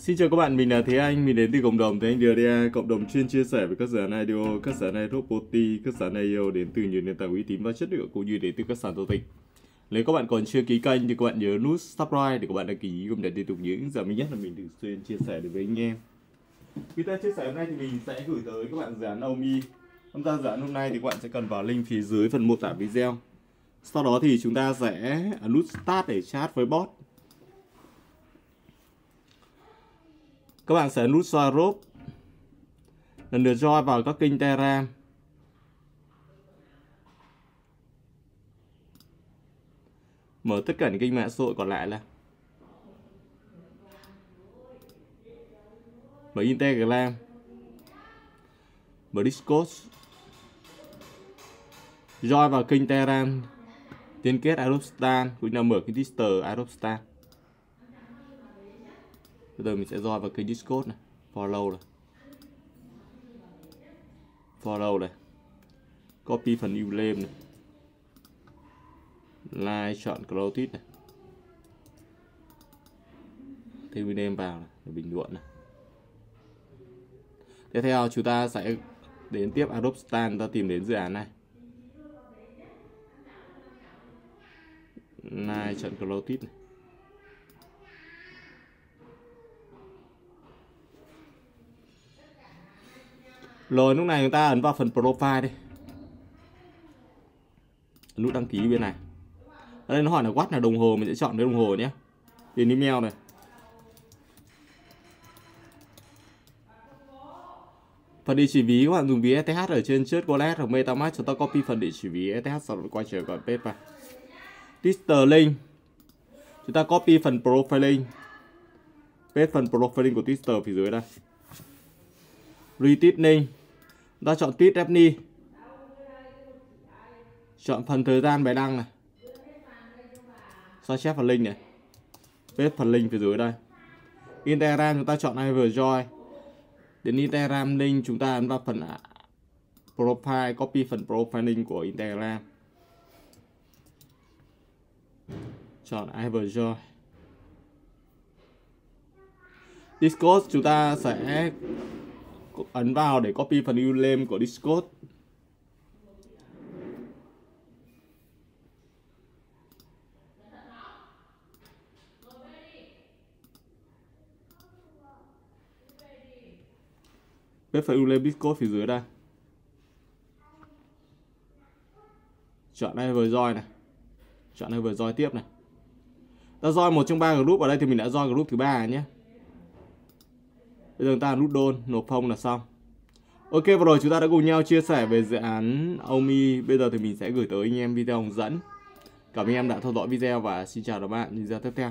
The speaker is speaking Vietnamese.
Xin chào các bạn, mình là Thế Anh, mình đến từ cộng đồng Thế Anh DRDA, cộng đồng chuyên chia sẻ về các dự án IDO, các dự án Roboti, các dự án IO đến từ nhiều nền tảng uy tín và chất lượng cũng như đến từ các sàn giao dịch. Nếu các bạn còn chưa ký kênh thì các bạn nhớ nút subscribe để các bạn đăng ký cùng để tiếp tục những giờ mới nhất là mình thường xuyên chia sẻ được với anh em. Khi ta chia sẻ hôm nay thì mình sẽ gửi tới các bạn dự án omi Tham gia dự án hôm nay thì các bạn sẽ cần vào link phía dưới phần mô tả video. Sau đó thì chúng ta sẽ à, nút start để chat với bot. Các bạn sẽ nút xoa rốt lần lượt join vào các kênh Telegram. Mở tất cả những kênh mạng xã hội còn lại là Mở Instagram. Mở Discord. Join vào kênh Telegram. Liên kết Aeropstan Cũng là mở cái Twitter Aeropstan Bây giờ mình sẽ join vào kênh Discord này. Follow này. Follow này. Copy phần username này. Like, chọn Clothit này. Thêm username vào này, để bình luận này. Tiếp theo, chúng ta sẽ đến tiếp Adobe Stan ta tìm đến dự án này. Này chọn Clothit này. Rồi lúc này chúng ta ấn vào phần profile đi. Ấn nút đăng ký bên này. Ở đây nó hỏi là watt là đồng hồ, mình sẽ chọn cái đồng hồ nhé. Điền email này. Phần địa chỉ ví, các bạn dùng ví ETH ở trên trước wallet hoặc metamask, chúng ta copy phần địa chỉ ví ETH sau đó quay trở vào page vào. Twitter link. Chúng ta copy phần profile link paste phần profile link của Twitter phía dưới đây. Retweet link ta chọn tweet Daphne chọn phần thời gian bài đăng này. Sao chép phần link này? Paste phần link phía dưới đây. Instagram chúng ta chọn ai vừa join đến Instagram link chúng ta ấn vào phần à, profile, copy phần profile link của Instagram. Chọn ai vừa join Discord chúng ta sẽ ấn vào để copy phần username của Discord. Bếp phải username Discord phía dưới đây. Chọn đây vừa join này. Chọn đây vừa join tiếp này. Ta join một trong ba group ở đây thì mình đã join group thứ ba nhé. Bây giờ chúng ta nút đôn, nộp phong là xong. Ok vừa rồi chúng ta đã cùng nhau chia sẻ về dự án Omi Bây giờ thì mình sẽ gửi tới anh em video hướng dẫn. Cảm ơn em đã theo dõi video và xin chào các bạn. Nhìn ra tiếp theo.